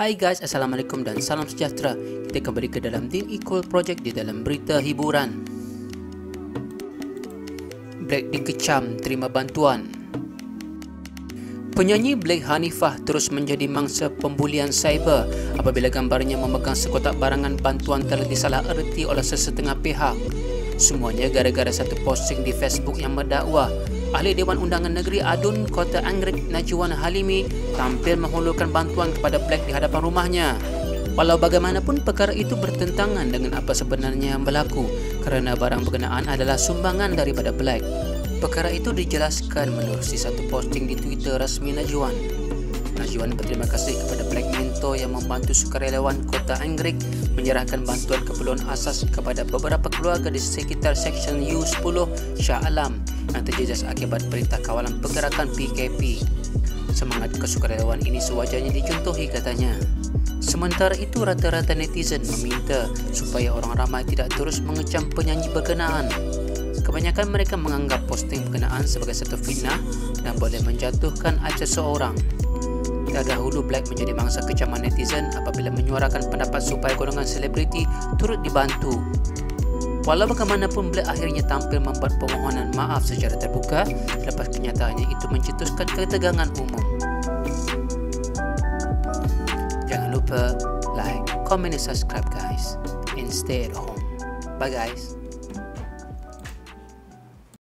Hai guys, Assalamualaikum dan salam sejahtera. Kita kembali ke dalam Deal Equal Project di dalam berita hiburan. Black dikecam terima bantuan. Penyanyi Black Hanifah terus menjadi mangsa pembulian cyber apabila gambarnya memegang sekotak barangan bantuan telah disalah erti oleh sesetengah pihak. Semuanya gara-gara satu posting di Facebook yang mendakwa Ahli Dewan Undangan Negeri Adun Kota Anggrek Najwan Halimi tampil menghulurkan bantuan kepada Black di hadapan rumahnya. Walau bagaimanapun perkara itu bertentangan dengan apa sebenarnya yang berlaku kerana barang berkenaan adalah sumbangan daripada Black. Perkara itu dijelaskan menerusi satu posting di Twitter rasmi Najwan. Najwan berterima kasih kepada Black Mentor yang membantu sukarelawan Kota Anggrek menyerahkan bantuan keperluan asas kepada beberapa keluarga di sekitar Seksyen U10 Shah Alam yang terjejas akibat perintah kawalan pergerakan PKP. Semangat kesukarelawan ini sewajarnya dicontohi katanya. Sementara itu rata-rata netizen meminta supaya orang ramai tidak terus mengecam penyanyi berkenaan. Kebanyakan mereka menganggap posting berkenaan sebagai satu fitnah dan boleh menjatuhkan aib seseorang. Terdahulu Black menjadi mangsa kecaman netizen apabila menyuarakan pendapat supaya golongan selebriti turut dibantu Walau bagaimanapun Black akhirnya tampil membuat permohonan maaf secara terbuka selepas kenyataannya itu mencetuskan ketegangan umum. Jangan lupa like, comment dan subscribe guys and stay at home. Bye guys.